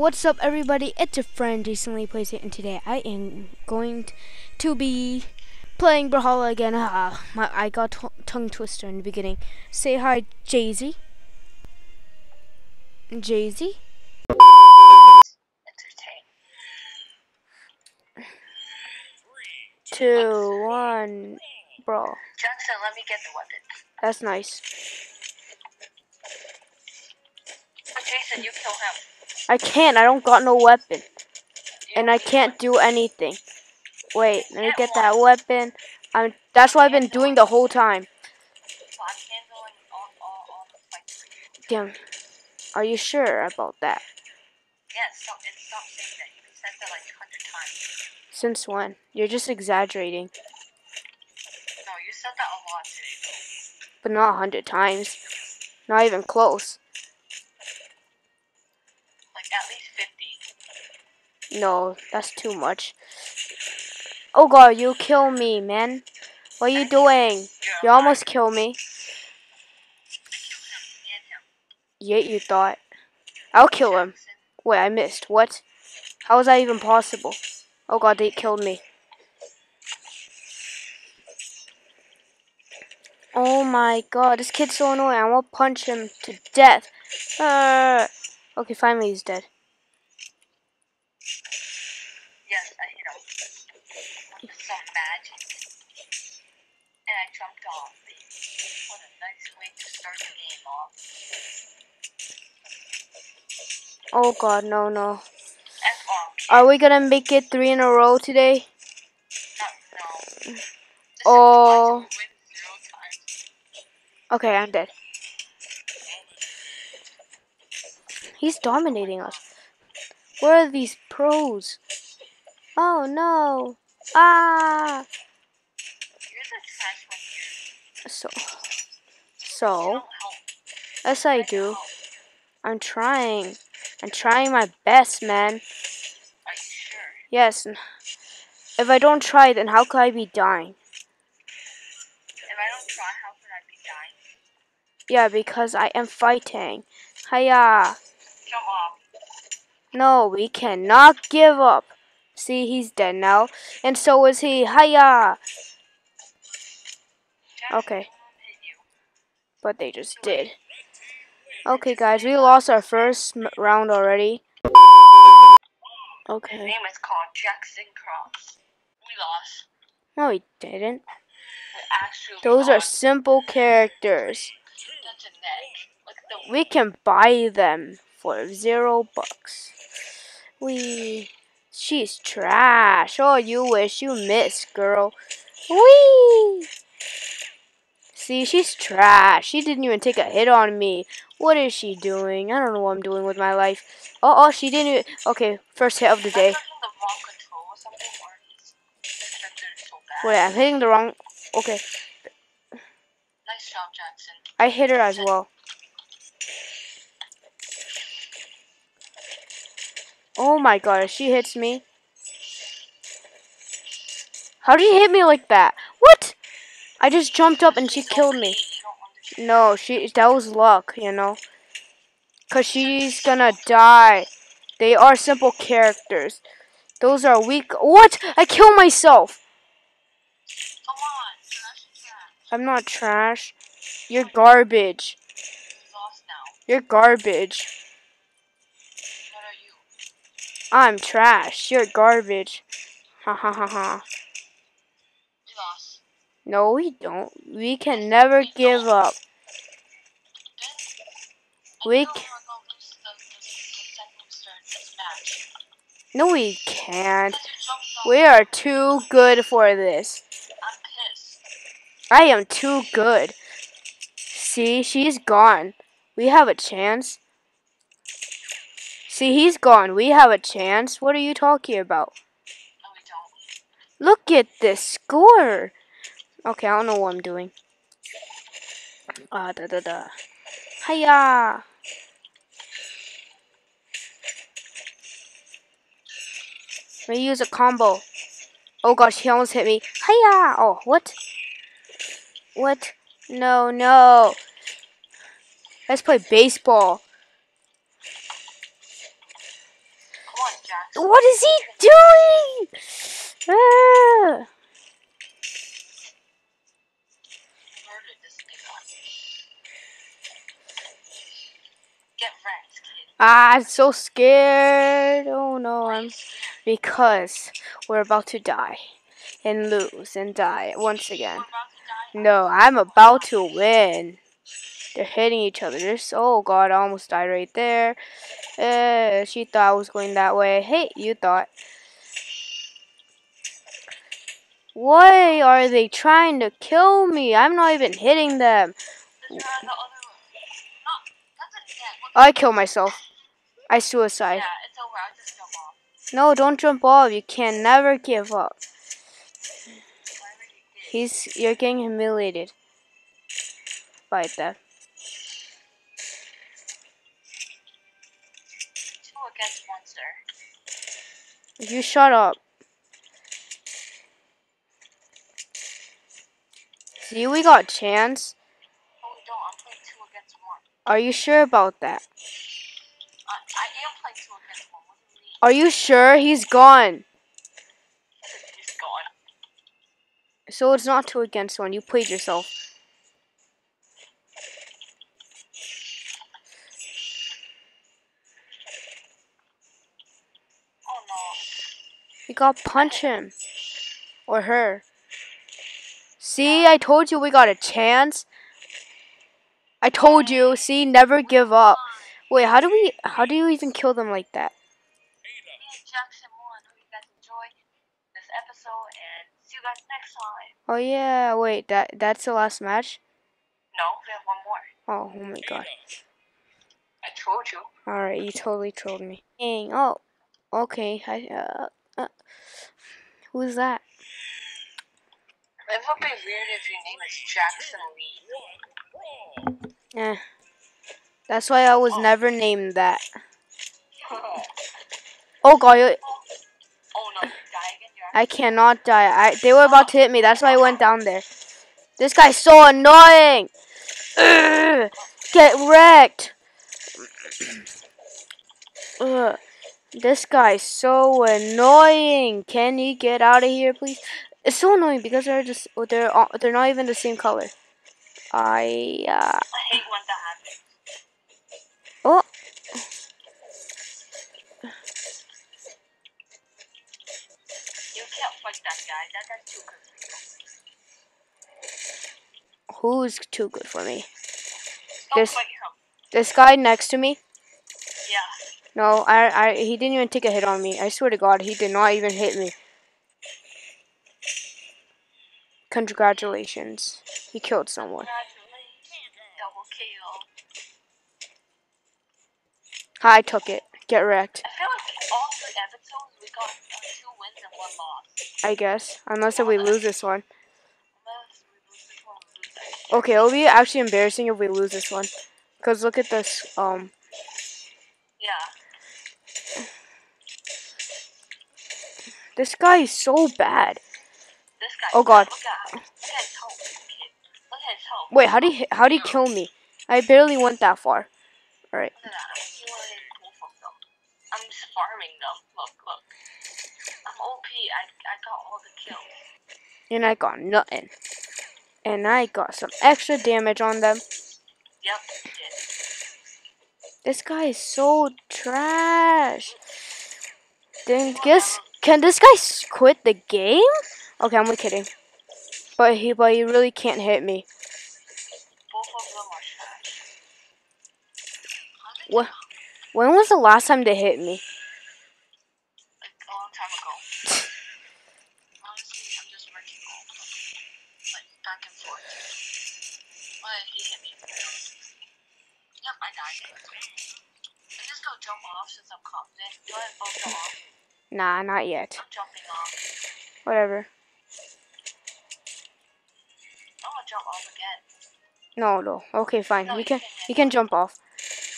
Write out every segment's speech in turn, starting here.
What's up everybody, it's a friend recently plays it and today I am going to be playing Brawlhalla again. Uh, my, I got tongue twister in the beginning. Say hi J-Z. J-Z? Two, one, brawl. Jackson, let me get the weapon. That's nice. Jason, you kill him. I can't. I don't got no weapon. And I can't do anything. Wait, let me get that weapon. I'm, that's what I've been doing the whole time. Damn. Are you sure about that? Yes, that. Like. Since when? You're just exaggerating. No, you said that a lot today. But not a hundred times. Not even close. At least 50. No, that's too much. Oh god, you kill me, man. What are you doing? You almost kill me. Yet you thought. I'll kill him. Wait, I missed. What? How was that even possible? Oh god, they killed me. Oh my god, this kid's so annoying. I want to punch him to death. Uh, Okay, finally he's dead. Yes, I hit him. With some magic. And I jumped off. What a nice way to start the game off. Oh god, no, no. Are we gonna make it three in a row today? No, no. Oh. Okay, I'm dead. He's dominating us. Where are these pros? Oh no! Ah! So, so, yes I do. I'm trying. I'm trying my best, man. Yes. If I don't try, then how could I be dying? If I don't try, how could I be dying? Yeah, because I am fighting. Hiya! No, we cannot give up. See, he's dead now. And so is he. Hiya! Okay. But they just did. Okay, guys, we lost our first round already. Okay. His name is called Jackson Cross. We lost. No, we didn't. Those are simple characters. We can buy them for zero bucks. We. She's trash. Oh, you wish you missed, girl. Wee! See, she's trash. She didn't even take a hit on me. What is she doing? I don't know what I'm doing with my life. Oh, oh, she didn't even... Okay, first hit of the day. Wait, I'm hitting the wrong... Okay. Nice job, Jackson. I hit her as well. Oh my god, she hits me. How did she hit me like that? What? I just jumped up and she killed me. No, she that was luck, you know. Cause she's gonna die. They are simple characters. Those are weak. What? I killed myself. I'm not trash. You're garbage. You're garbage. I'm trash. You're garbage. Ha ha ha ha. No, we don't. We can never give up. We No, we can't. We are too good for this. I am too good. See, she's gone. We have a chance. See, he's gone. We have a chance. What are you talking about? Look at this score. Okay, I don't know what I'm doing. Ah, da da da. Hiya! Let me use a combo. Oh gosh, he almost hit me. Hiya! Oh, what? What? No, no. Let's play baseball. What is he doing? Ah. Ah, I'm so scared. Oh no, I'm because we're about to die and lose and die once again. No, I'm about to win. They're hitting each other. So, oh god, I almost died right there. Uh, she thought I was going that way. Hey, you thought. Why are they trying to kill me? I'm not even hitting them. I kill myself. I suicide. Yeah, it's over. I'll just jump off. No, don't jump off. You can never give up. He's you're getting humiliated by that. You shut up. See, we got chance. Are you sure about that? Against one. Are you sure he's gone? He's gone. So it's not two against one. You played yourself. You gotta punch him. Or her. See, I told you we got a chance. I told you. See, never give up. Wait, how do we? How do you even kill them like that? Me and Jackson won. Hope you guys enjoy this episode and see you guys next time. Oh yeah. Wait, that that's the last match. No, we have one more. Oh, oh my god. I told you. All right, you totally trolled me. Dang. Oh, okay. I, uh, who's that? It would be weird if your name is Jackson Lee. Eh. That's why I was never named that. oh Oh god, I- no, you die again. I cannot die. I they were about to hit me. That's why I went down there. This guy's so annoying. Ugh, get wrecked. Ugh, this guy's so annoying. Can he get out of here, please? It's so annoying because they're just they're all- they're not even the same color. I uh, I hate when that happens. oh You can't fight that guy. That guy's too good for you. who's too good for me? Don't There's- This guy next to me. No, I, I, he didn't even take a hit on me. I swear to God, he did not even hit me. Congratulations, he killed someone. Kill. I took it. Get wrecked. I feel like all three episodes we got two wins and one loss. I guess, unless if we lose this one. Unless we lose this one, we lose. Okay, it'll be actually embarrassing if we lose this one. Cause look at this. Um, Yeah. This guy is so bad. This guy. Oh, God. Look at, look at his health, kid. Look at his health. Wait, how do you how do you kill me? I barely went that far. All right. Look at that. I'm healing both of them. I'm just farming them. Look, look. I'm OP. I, I got all the kills. And I got nothing. And I got some extra damage on them. Yep. This guy is so trash. Then guess can this guy quit the game? Okay, I'm kidding. But he but he really can't hit me. What? When was the last time they hit me? A long time ago. Honestly, I'm just working all of them. Like back and forth. But he hit me. Yep, I died. I'm just gonna jump off since I'm confident. Do I both go off? Nah, not yet. I'm jumping off. Whatever. I'm gonna jump off again. No, no. Okay, fine. No, You you can can't. you can jump off.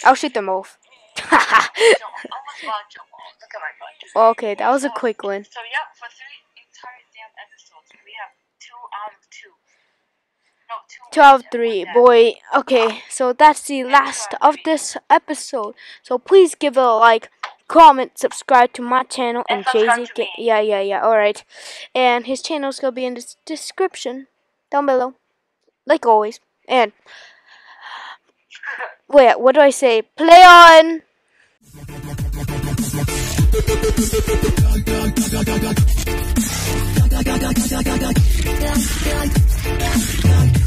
I'll shoot them off. I almost got jump off. Look at my butt. okay, that was a quick win. So yep, for three entire damn episodes, we have two out of two. No, two. Two out of three, boy. Okay, so that's the last of this episode. So please give it a like, comment, subscribe to my channel, and, And J-Z. to Ga- me. yeah, yeah, yeah. All right, and his channel's gonna be in the description down below, like always. And wait, what do I say? Play on. Yeah.